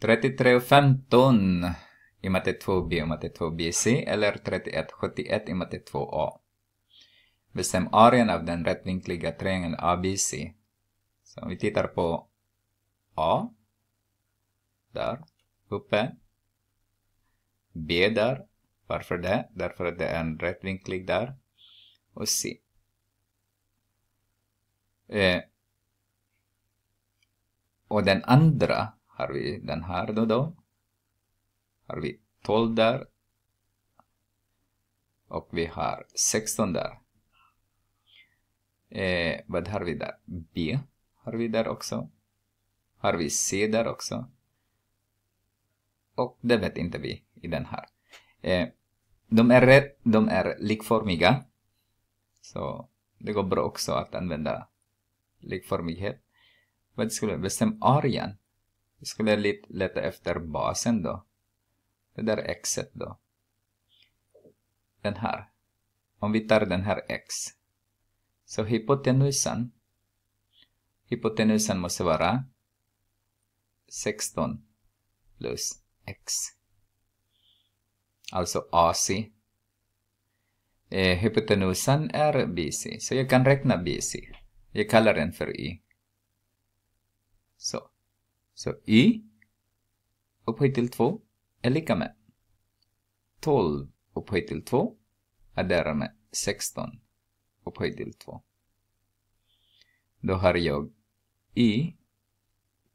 33 och 15 i matte 2b och matte 2bc eller 31 71 i matte 2a. Bestäm arean av den rättvinkliga triangeln ABC. Så om vi tittar på A. Där, uppe. B där. Varför det? Därför att det är en rättvinklig där. Och C. Eh, och den andra har vi den här då då. Har vi 12 där. Och vi har 16 där. Eh, vad har vi där? B har vi där också. Har vi C där också. Och det vet inte vi i den här. Eh, de, är rätt, de är likformiga. Så det går bra också att använda likformighet. Vad skulle bestämma arean? Vi skulle leta efter basen då. Det där xet då. Den här. Om vi tar den här x. Så hypotenusan. Hypotenusan måste vara 16 plus x. Alltså AC. Eh, hypotenusan är BC, så jag kan räkna BC. Jag kallar den för Y. Så. Så Y upphöjt till 2 är lika med 12 upphöjt till 2 adderar med 16 upphöjt till 2. Då har jag Y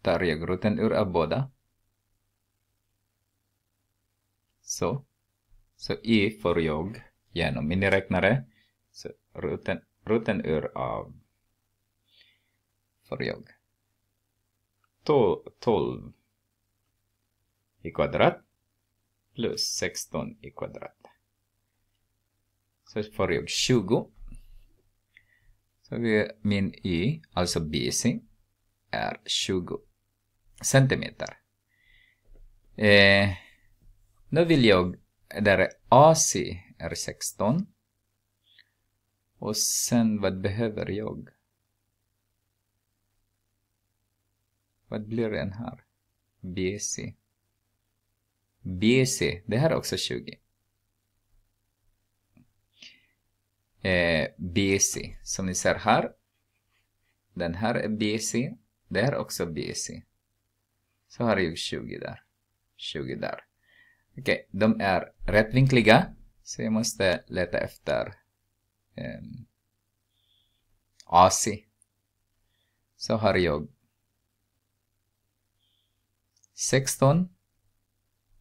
tar jag roten ur av båda. Så. Så Y får jag genom miniräknare. Så roten, roten ur av får jag 12 i kvadrat plus 16 i kvadrat. Så får jag 20. Så min y, alltså BC, är 20 centimeter. Eh, nu vill jag, där AC är 16. Och sen vad behöver jag? Vad blir den här? BC. BC, det här är också 20. Eh, BC, som ni ser här. Den här är BC. Det här är också BC. Så har jag 20 där. 20 där. Okej, okay, de är rättvinkliga. Så jag måste leta efter eh, AC. Så har jag 16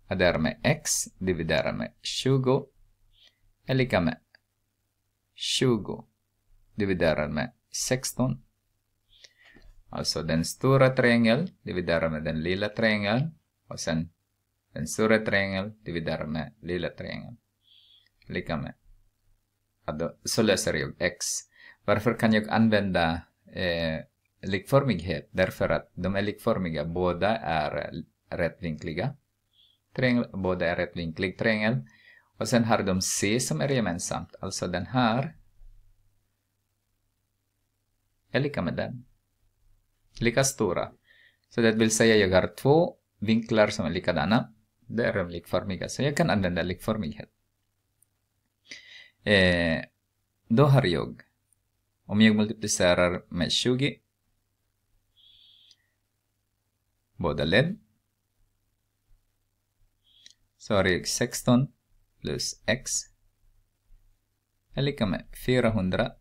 är med x dividerat med 20 är lika med 20 dividerat med 16. Alltså den stora triangeln dividerat med den lilla triangeln och sen den stora triangeln dividerat med lilla triangeln. Lika med. Alltså, så löser jag x. Varför kan jag använda eh, likformighet? Därför att de är likformiga. Båda är rättvinkliga. Triangel, båda är rättvinklig triangel. Och sen har de C som är gemensamt. Alltså den här är lika med den. Lika stora. Så det vill säga jag har två vinklar som är likadana. Det är de likformiga. Så jag kan använda likformighet. Eh, då har jag, om jag multiplicerar med 20 båda led så har jag 16 plus x är lika med 400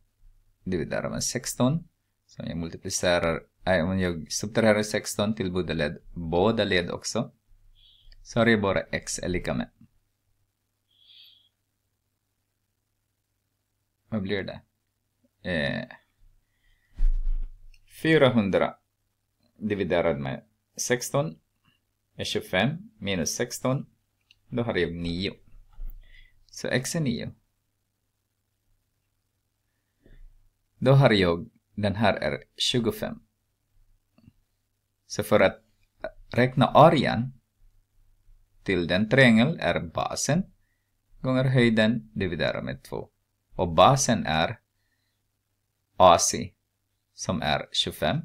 dividerat med 16. Så jag multiplicerar, äh, om jag subtraherar 16 till båda led, båda led också, så har jag bara x är lika med. Vad blir det? Eh, 400 dividerat med 16 är 25 minus 16 då har jag 9. Så x är 9. Då har jag, den här är 25. Så för att räkna arean till den triangeln är basen gånger höjden dividerat med 2. Och basen är AC som är 25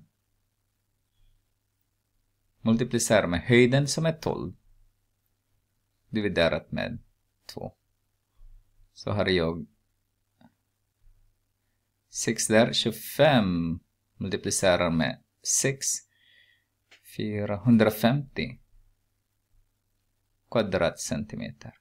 multiplicerar med höjden som är 12 dividerat med 2. Så har jag. 6 där, 25 multiplicerar med 6 450 kvadratcentimeter.